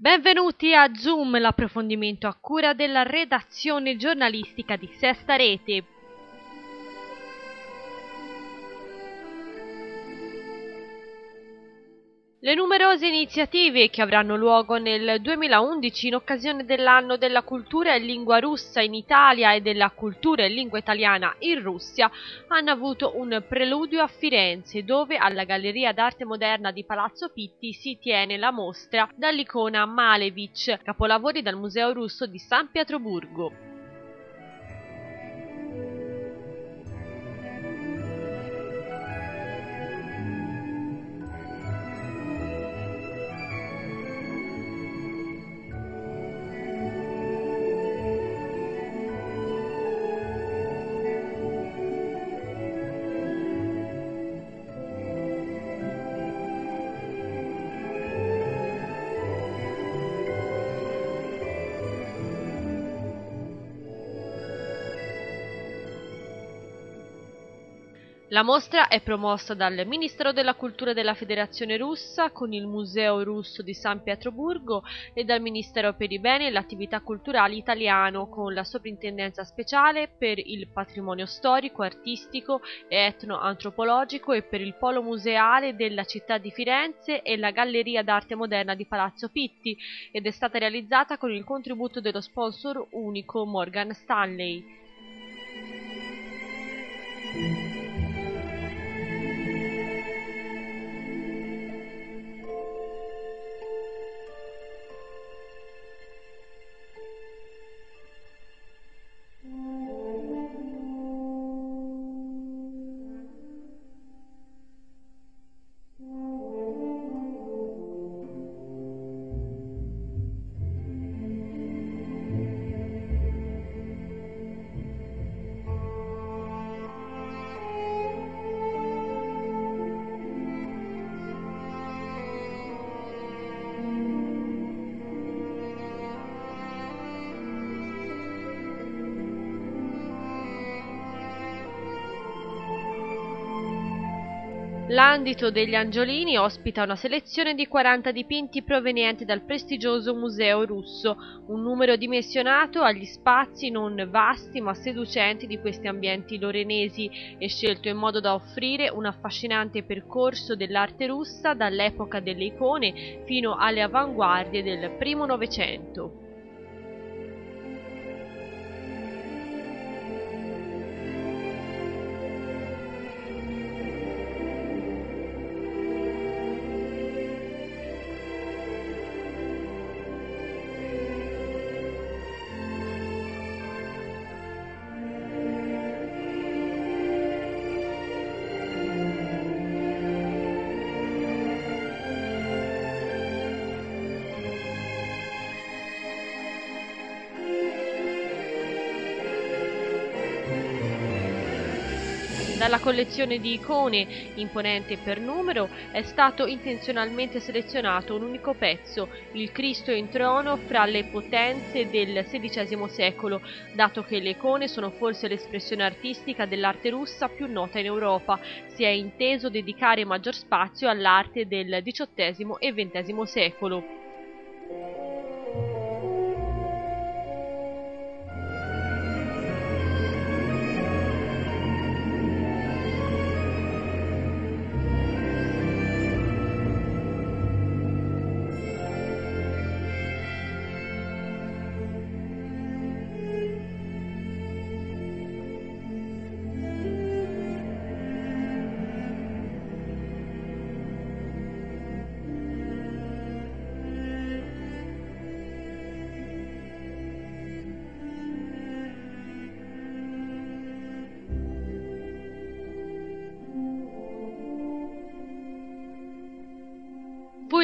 Benvenuti a Zoom, l'approfondimento a cura della redazione giornalistica di Sesta Rete. Le numerose iniziative che avranno luogo nel 2011 in occasione dell'anno della cultura e lingua russa in Italia e della cultura e lingua italiana in Russia hanno avuto un preludio a Firenze dove alla Galleria d'Arte Moderna di Palazzo Pitti si tiene la mostra dall'icona Malevich, capolavori dal Museo Russo di San Pietroburgo. La mostra è promossa dal Ministero della Cultura della Federazione Russa con il Museo Russo di San Pietroburgo e dal Ministero per i Beni e le Attività Culturali Italiano con la Soprintendenza Speciale per il Patrimonio Storico, Artistico e Etnoantropologico e per il Polo Museale della città di Firenze e la Galleria d'Arte Moderna di Palazzo Pitti ed è stata realizzata con il contributo dello sponsor unico Morgan Stanley. L'Andito degli Angiolini ospita una selezione di 40 dipinti provenienti dal prestigioso museo russo, un numero dimensionato agli spazi non vasti ma seducenti di questi ambienti lorenesi e scelto in modo da offrire un affascinante percorso dell'arte russa dall'epoca delle icone fino alle avanguardie del primo Novecento. Dalla collezione di icone, imponente per numero, è stato intenzionalmente selezionato un unico pezzo, il Cristo in trono fra le potenze del XVI secolo, dato che le icone sono forse l'espressione artistica dell'arte russa più nota in Europa, si è inteso dedicare maggior spazio all'arte del XVIII e XX secolo.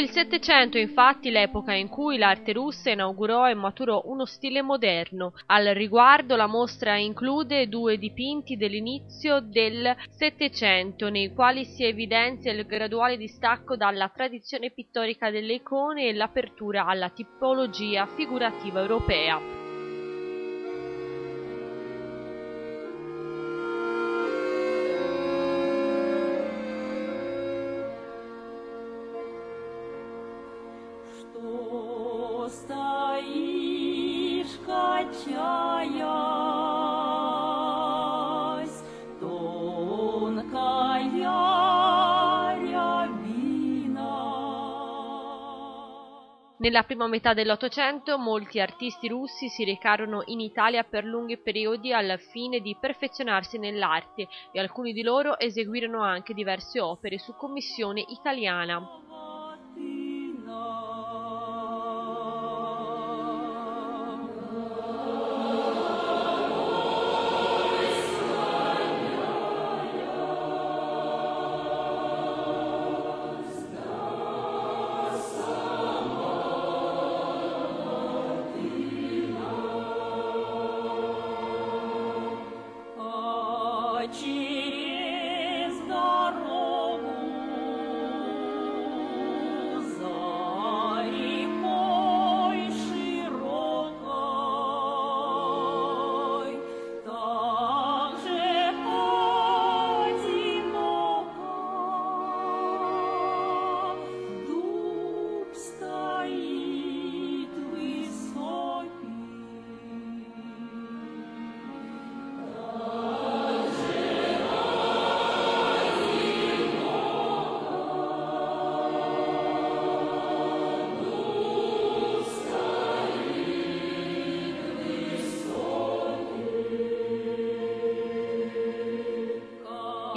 Il Settecento infatti l'epoca in cui l'arte russa inaugurò e maturò uno stile moderno. Al riguardo la mostra include due dipinti dell'inizio del Settecento, nei quali si evidenzia il graduale distacco dalla tradizione pittorica delle icone e l'apertura alla tipologia figurativa europea. Nella prima metà dell'Ottocento molti artisti russi si recarono in Italia per lunghi periodi al fine di perfezionarsi nell'arte e alcuni di loro eseguirono anche diverse opere su commissione italiana.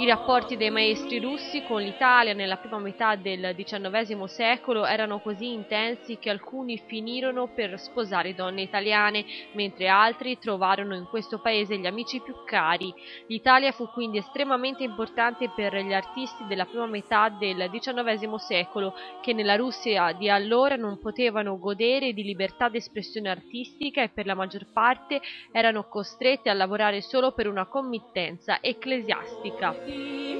Rapporti dei maestri russi con l'Italia nella prima metà del XIX secolo erano così intensi che alcuni finirono per sposare donne italiane, mentre altri trovarono in questo paese gli amici più cari. L'Italia fu quindi estremamente importante per gli artisti della prima metà del XIX secolo, che nella Russia di allora non potevano godere di libertà d'espressione artistica e per la maggior parte erano costretti a lavorare solo per una committenza ecclesiastica. Amen.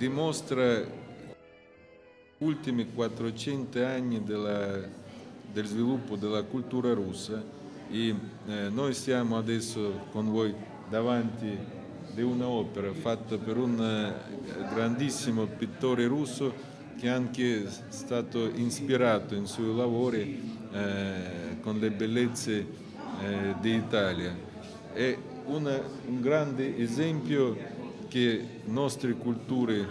Dimostra gli ultimi 400 anni della, del sviluppo della cultura russa e eh, noi siamo adesso con voi davanti di un'opera fatta per un eh, grandissimo pittore russo che è anche stato ispirato in suoi lavori eh, con le bellezze eh, d'Italia. È una, un grande esempio che nostre culture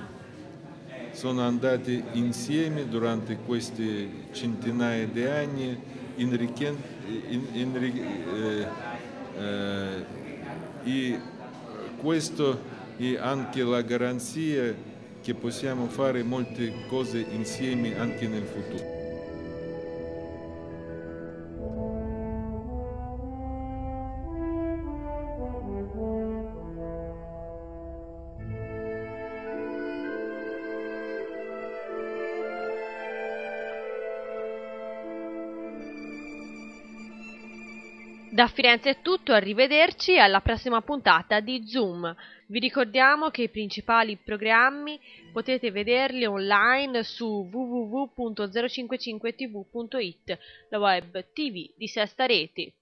sono andate insieme durante queste centinaia di anni enrichendo in, in, eh, eh, e questo è anche la garanzia che possiamo fare molte cose insieme anche nel futuro. Da Firenze è tutto, arrivederci alla prossima puntata di Zoom. Vi ricordiamo che i principali programmi potete vederli online su www.055tv.it, la web tv di Sesta Rete.